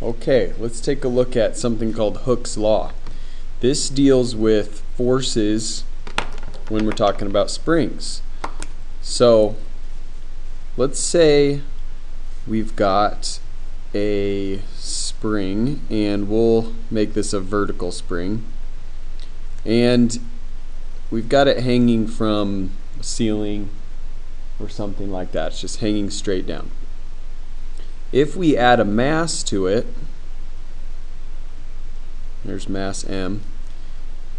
Okay, let's take a look at something called Hooke's Law. This deals with forces when we're talking about springs. So, let's say we've got a spring, and we'll make this a vertical spring. And we've got it hanging from a ceiling or something like that. It's just hanging straight down. If we add a mass to it, there's mass M,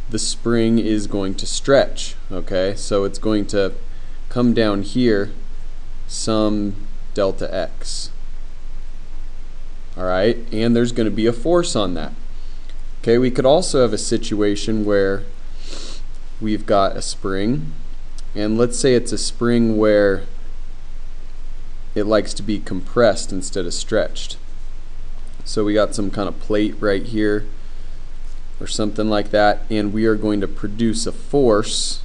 the spring is going to stretch, okay? So it's going to come down here some delta x. Alright, and there's going to be a force on that. Okay, we could also have a situation where we've got a spring, and let's say it's a spring where it likes to be compressed instead of stretched. So we got some kind of plate right here or something like that and we are going to produce a force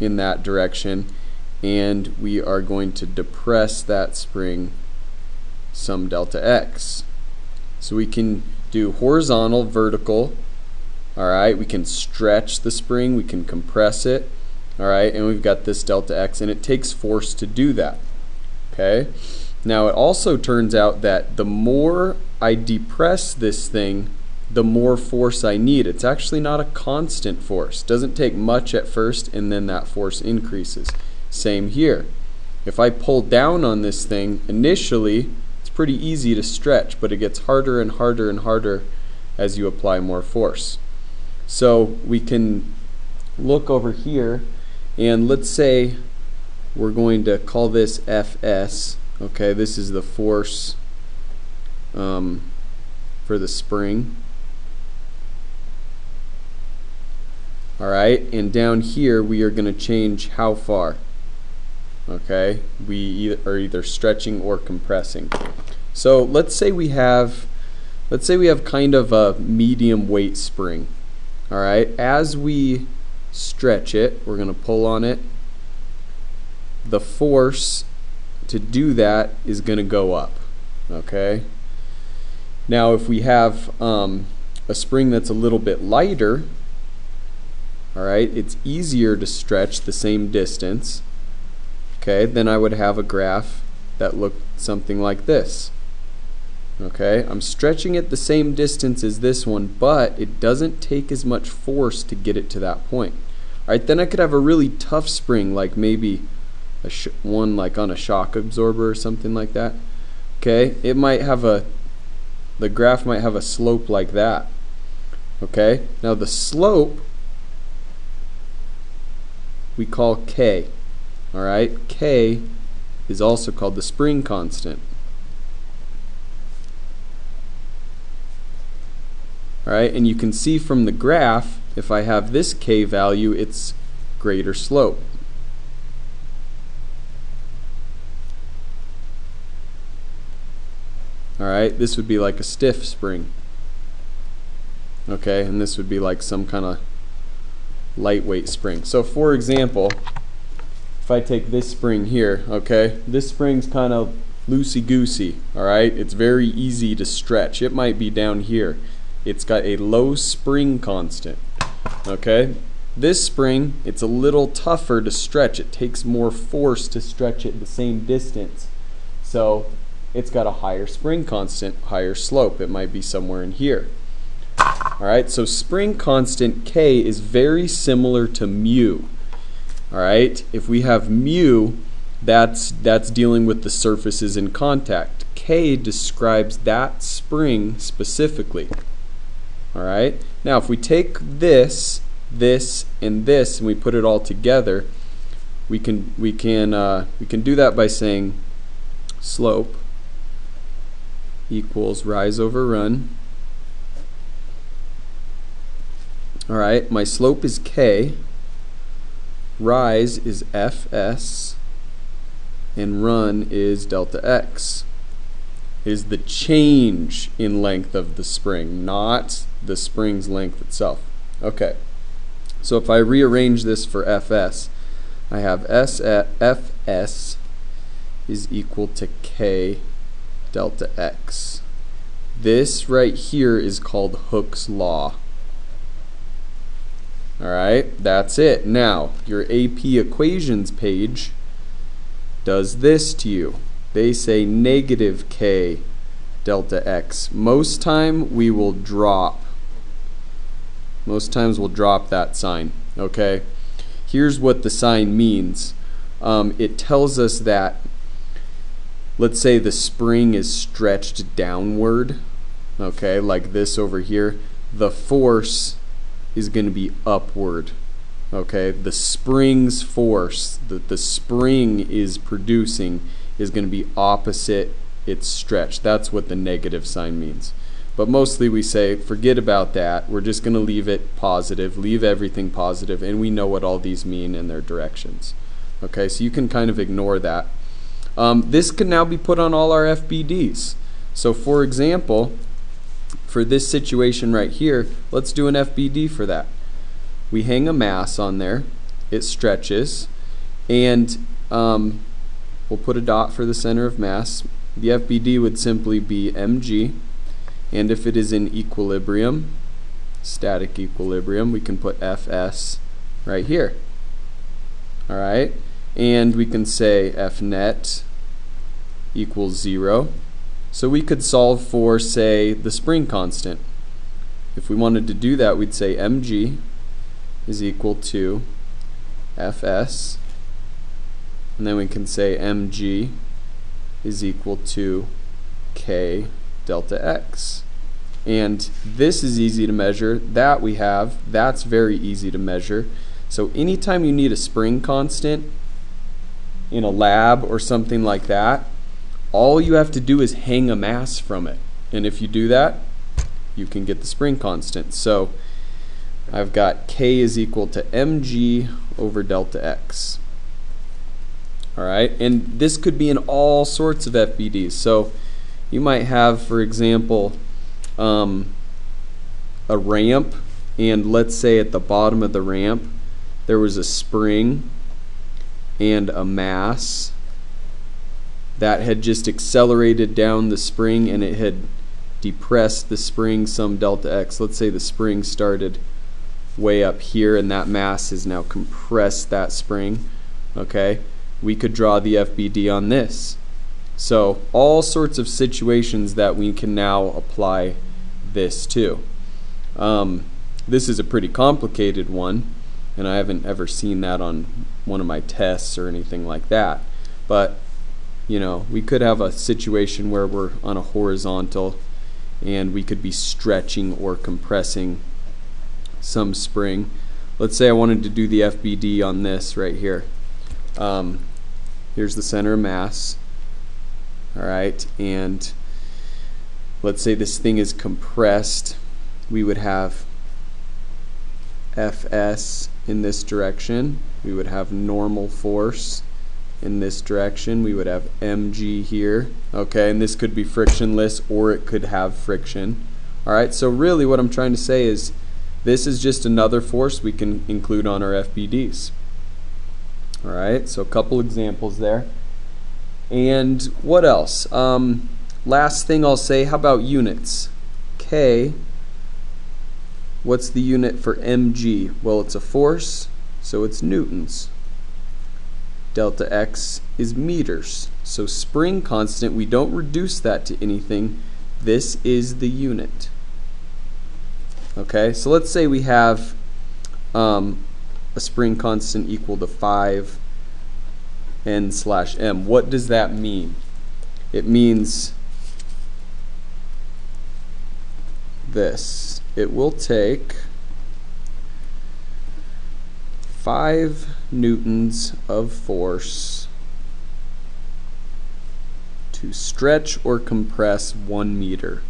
in that direction and we are going to depress that spring some delta x. So we can do horizontal, vertical, alright, we can stretch the spring, we can compress it, alright, and we've got this delta x and it takes force to do that. Okay? Now it also turns out that the more I depress this thing, the more force I need. It's actually not a constant force. Doesn't take much at first and then that force increases. Same here. If I pull down on this thing, initially it's pretty easy to stretch, but it gets harder and harder and harder as you apply more force. So we can look over here and let's say we're going to call this Fs. Okay, this is the force um, for the spring. Alright, and down here we are going to change how far. Okay, we either, are either stretching or compressing. So let's say we have let's say we have kind of a medium weight spring. Alright, as we stretch it, we're going to pull on it. The force to do that is going to go up. Okay. Now, if we have um, a spring that's a little bit lighter, Alright, it's easier to stretch the same distance. Okay, then I would have a graph that looked something like this. Okay, I'm stretching it the same distance as this one, but it doesn't take as much force to get it to that point. Alright, then I could have a really tough spring, like maybe a one like on a shock absorber or something like that. Okay, it might have a, the graph might have a slope like that. Okay, now the slope we call K. Alright, K is also called the spring constant. Alright, and you can see from the graph, if I have this K value, it's greater slope. Alright, this would be like a stiff spring. Okay, and this would be like some kind of lightweight spring. So for example, if I take this spring here, okay, this spring's kind of loosey-goosey, all right? It's very easy to stretch. It might be down here. It's got a low spring constant, okay? This spring, it's a little tougher to stretch. It takes more force to stretch it the same distance. So it's got a higher spring constant, higher slope. It might be somewhere in here. Alright, so spring constant K is very similar to mu. Alright, if we have mu, that's, that's dealing with the surfaces in contact. K describes that spring specifically. Alright, now if we take this, this, and this, and we put it all together, we can, we can, uh, we can do that by saying slope equals rise over run. Alright, my slope is k, rise is fs, and run is delta x. Is the change in length of the spring, not the spring's length itself. Okay, so if I rearrange this for fs, I have s uh, at fs is equal to k delta x. This right here is called Hooke's Law. Alright, that's it. Now, your AP equations page does this to you. They say negative k delta x. Most time we will drop. Most times we'll drop that sign. Okay? Here's what the sign means. Um, it tells us that, let's say the spring is stretched downward. Okay, like this over here. The force is going to be upward. Okay, the spring's force that the spring is producing is going to be opposite its stretch. That's what the negative sign means. But mostly we say, forget about that. We're just going to leave it positive, leave everything positive, and we know what all these mean in their directions. Okay, so you can kind of ignore that. Um, this can now be put on all our FBDs. So for example, for this situation right here, let's do an FBD for that. We hang a mass on there, it stretches, and um, we'll put a dot for the center of mass. The FBD would simply be mg, and if it is in equilibrium, static equilibrium, we can put fs right here. Alright, and we can say f net equals 0 so we could solve for, say, the spring constant. If we wanted to do that, we'd say mg is equal to fs, and then we can say mg is equal to k delta x. And this is easy to measure. That we have, that's very easy to measure. So anytime you need a spring constant in a lab or something like that, all you have to do is hang a mass from it. And if you do that, you can get the spring constant. So I've got k is equal to mg over delta x. Alright, and this could be in all sorts of FBDs. So you might have, for example, um, a ramp, and let's say at the bottom of the ramp there was a spring and a mass that had just accelerated down the spring and it had depressed the spring some delta x. Let's say the spring started way up here and that mass has now compressed that spring. Okay, we could draw the FBD on this. So all sorts of situations that we can now apply this to. Um, this is a pretty complicated one and I haven't ever seen that on one of my tests or anything like that. But you know, we could have a situation where we're on a horizontal and we could be stretching or compressing some spring. Let's say I wanted to do the FBD on this right here. Um, here's the center of mass. All right, and let's say this thing is compressed. We would have Fs in this direction. We would have normal force in this direction. We would have mg here, okay, and this could be frictionless or it could have friction. All right, so really what I'm trying to say is this is just another force we can include on our FBDs. All right, so a couple examples there. And what else? Um, last thing I'll say, how about units? K, what's the unit for mg? Well, it's a force, so it's newtons delta x is meters. So spring constant, we don't reduce that to anything. This is the unit. Okay, so let's say we have um, a spring constant equal to 5 n slash m. What does that mean? It means this. It will take 5 newtons of force to stretch or compress 1 meter.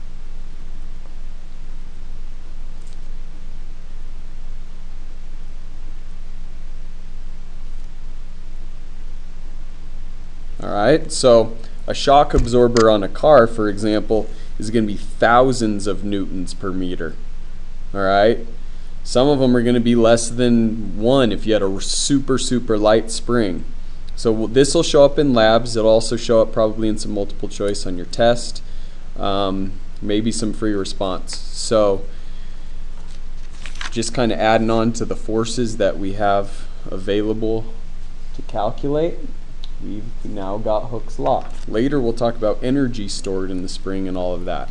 Alright, so a shock absorber on a car, for example, is going to be thousands of newtons per meter. Alright, some of them are going to be less than one if you had a super, super light spring. So this will show up in labs. It'll also show up probably in some multiple choice on your test. Um, maybe some free response. So just kind of adding on to the forces that we have available to calculate, we've now got Hooke's law. Later we'll talk about energy stored in the spring and all of that.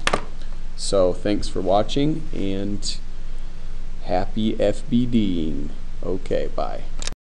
So thanks for watching and happy FBDing. Okay, bye.